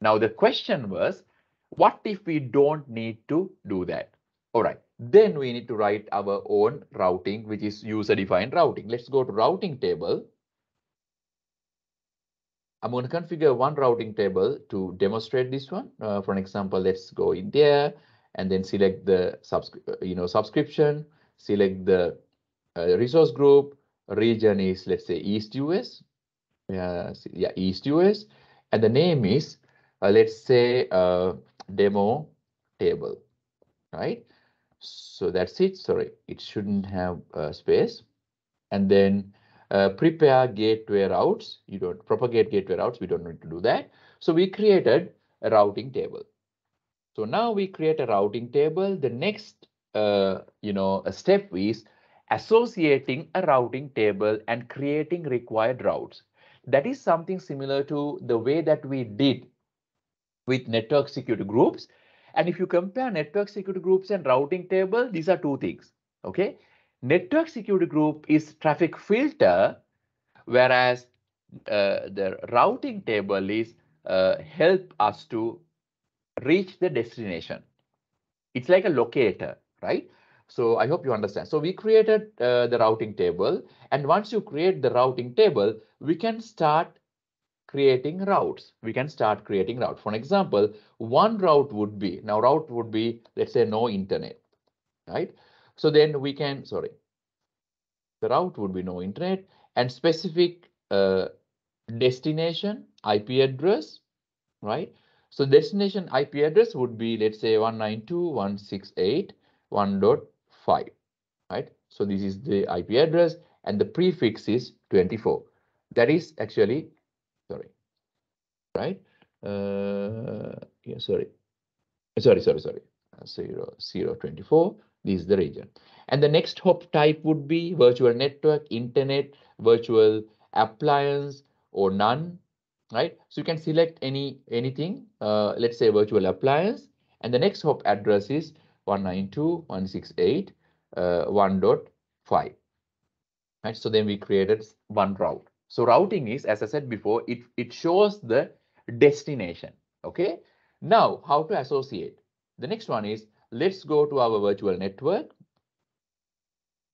Now the question was, what if we don't need to do that? All right, then we need to write our own routing, which is user-defined routing. Let's go to routing table. I'm going to configure one routing table to demonstrate this one. Uh, for an example, let's go in there and then select the uh, you know subscription, select the uh, resource group, region is let's say East US, uh, yeah East US, and the name is let's say uh, demo table, right? So that's it. Sorry, it shouldn't have a space, and then uh, prepare gateway routes. You don't propagate gateway routes. We don't need to do that. So we created a routing table. So now we create a routing table. The next, uh, you know, a step is associating a routing table and creating required routes. That is something similar to the way that we did with network security groups. And if you compare network security groups and routing table, these are two things. Okay. Network security group is traffic filter, whereas uh, the routing table is uh, help us to reach the destination. It's like a locator, right? So I hope you understand. So we created uh, the routing table. And once you create the routing table, we can start creating routes. We can start creating routes. For example, one route would be, now route would be, let's say no internet, right? So then we can, sorry, the route would be no internet and specific uh, destination IP address, right? So destination IP address would be, let's say 192.168.1.5, right? So this is the IP address and the prefix is 24. That is actually, sorry, right? Uh, yeah, sorry, sorry, sorry, sorry, uh, zero, zero, 24. This is the region. And the next hop type would be virtual network, internet, virtual appliance, or none, right? So you can select any anything, uh, let's say virtual appliance, and the next hop address is 192.168.1.5. Uh, right? So then we created one route. So routing is, as I said before, it, it shows the destination. Okay. Now, how to associate? The next one is, let's go to our virtual network.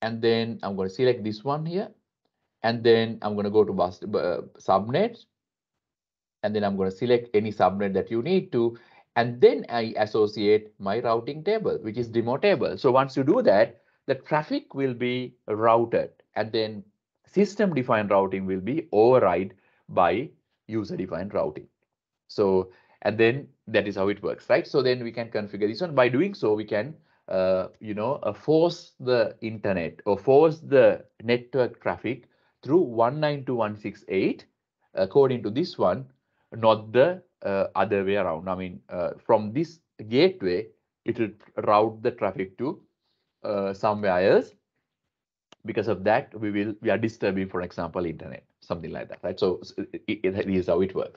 And then I'm going to select this one here. And then I'm going to go to uh, subnets and then I'm going to select any subnet that you need to, and then I associate my routing table, which is demo table. So once you do that, the traffic will be routed and then system defined routing will be override by user defined routing. So, and then that is how it works, right? So then we can configure this one. By doing so, we can, uh, you know, uh, force the internet or force the network traffic through 192.168 according to this one not the uh, other way around. I mean, uh, from this gateway, it will route the traffic to uh, somewhere else. Because of that, we will we are disturbing, for example, internet, something like that, right? So it, it, it is how it works.